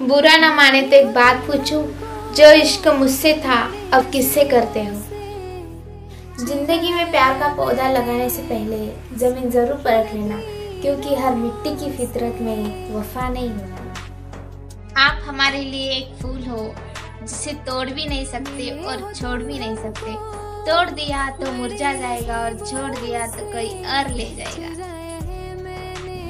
बुरा ना माने तो एक बात पूछूँ, जो इश्क मुझसे था, अब किससे करते हो? ज़िंदगी में प्यार का पौधा लगाने से पहले ज़मीन ज़रूर परख लेना, क्योंकि हर मिट्टी की फितरत में वफा नहीं होती। आप हमारे लिए एक फूल हो, जिसे तोड़ भी नहीं सकते और छोड़ भी नहीं सकते। तोड़ दिया तो मुरझा जाएगा और छोड़ दिया तो कोई और ले जाएगा।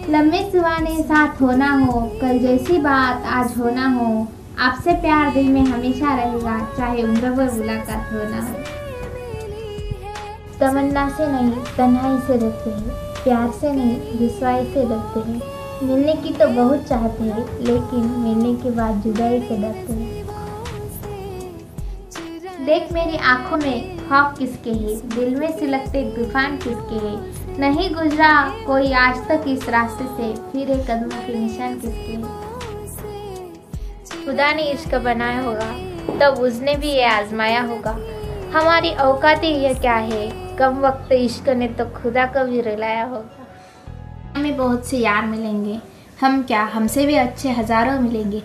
लंबे सुहाने साथ होना हो, कल जैसी बात आज होना हो, आपसे प्यार दिल में हमेशा रहेगा, चाहे उम्र भर मुलाकात होना हो। तमन्ना से नहीं, तन्हाई से डरते हैं, प्यार से नहीं रिसवाई से डरते हैं। मिलने की तो बहुत चाहते हैं, लेकिन मिलने के बाद जुदाई से डरते हैं। देख मेरी आँखों में खौफ किसके है? दिल में सिलकते तूफ़ान किसके है? नहीं गुजरा, कोई आज तक इस रास्ते से, फिर एक कदमों के निशान किसके खुदा ने इश्क बनाया होगा, तब उसने भी ये आजमाया होगा। हमारी औकात ही ये क्या है? कम वक्त इश्क ने तो खुदा को भी रुलाया होगा। हमें बहुत से यार मिलेंगे, हम क्या, हमसे भी अच्छे हज़ारों मिलेंगे।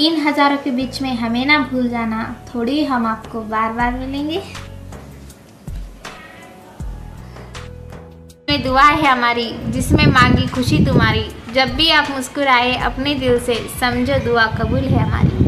इन हज़ारों के बीच में हमें ना भूल जाना, थोड़ी हम आपको बार बार मिलेंगे। में दुआ है हमारी, जिसमें मांगी खुशी तुम्हारी। जब भी आप मुस्कुराए, अपने दिल से समझो दुआ कबूल है हमारी।